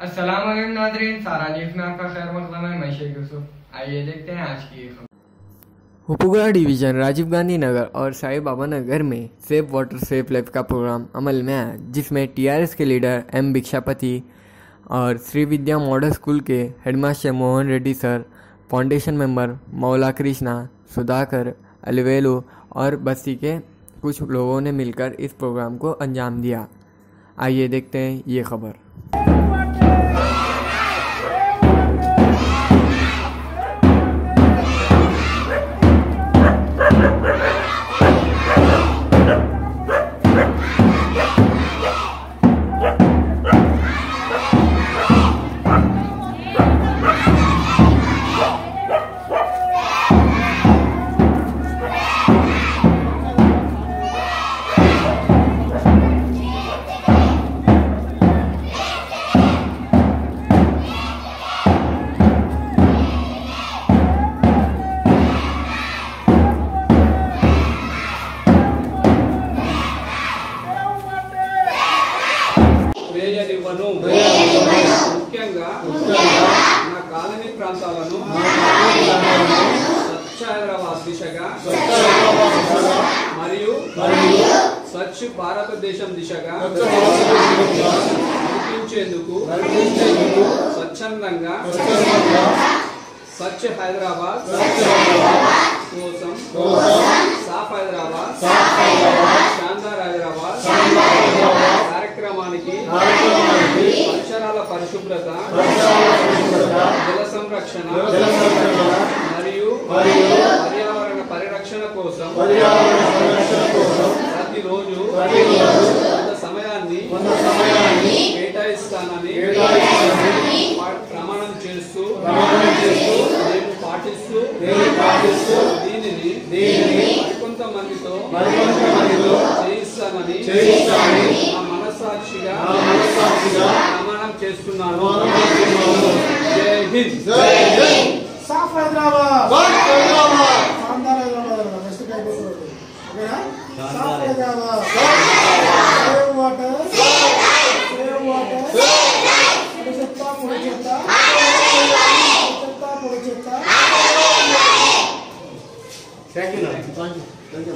अस्सलाम वालेकुम नाजरीन, सारा न्यूज़ में आपका खैर मकदम है, मैं शेख यूसुफ। आइए देखते हैं आज की खबर। उपगुड़ा डिवीज़न राजीव गांधी नगर और साई बाबा नगर में सेफ़ वाटर, सेफ़ लाइफ का प्रोग्राम अमल में आया, जिसमें टीआरएस के लीडर एम भिक्षापति और श्री विद्या मॉडल स्कूल के headmaster Mohan Reddy sir, foundation member Maula Krishna, Sudhakar, अलवेलो और बस्ती के कुछ लोगों ने मिलकर इस प्रोग्राम को अंजाम दिया। आइए देखते हैं ये खबर। ముఖ్యంగా నా కాలనీ ప్రాంతాలను దిశగా మరియు స్వచ్ఛ భారతదేశం దిశగా నడిపించేందుకు స్వచ్ఛందంగా స్వచ్ఛ హైదరాబాద్ కోసం సాఫ్ హైదరాబాద్ శాందార్ హైదరాబాద్ కార్యక్రమానికి పరిసరాల పరిశుభ్రత జల సంరక్షణ మరియు పర్యావరణ పరిరక్షణ కోసం ప్రతిరోజు కొంత సమయాన్ని కేటాయిస్తానని పా- ప్రమాణం చేస్తూ నేను పాటిస్తూ దీనిని మరికొంతమందితో చేయిస్తానని నా మనస్సాక్షిగా ప్రమాణం చేస్తున్నాను. జై హింద్. సాఫ్ హైదరాబాద్ శాందార్ హైదరాబాద్ అన్నమాట. నెక్స్ట్ టైం అయిపోతుంది. ఓకేనా సాఫ్ Hyderabad save water save water పొడి చెత్త పొడి చెత్త చెత్త పొడి చెత్త థ్యాంక్ యూ